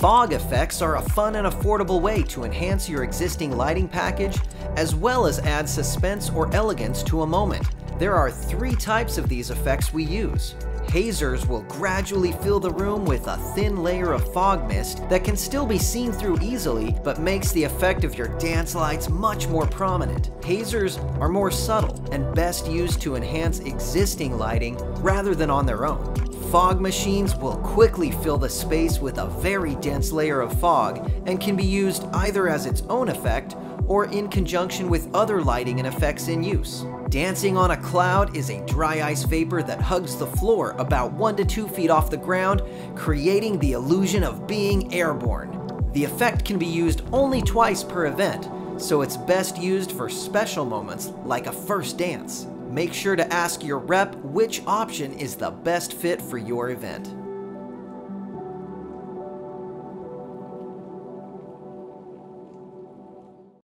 Fog effects are a fun and affordable way to enhance your existing lighting package, as well as add suspense or elegance to a moment. There are three types of these effects we use. Hazers will gradually fill the room with a thin layer of fog mist that can still be seen through easily, but makes the effect of your dance lights much more prominent. Hazers are more subtle and best used to enhance existing lighting rather than on their own. Fog machines will quickly fill the space with a very dense layer of fog and can be used either as its own effect or in conjunction with other lighting and effects in use. Dancing on a cloud is a dry ice vapor that hugs the floor about 1 to 2 feet off the ground, creating the illusion of being airborne. The effect can be used only twice per event, so it's best used for special moments like a first dance. Make sure to ask your rep which option is the best fit for your event.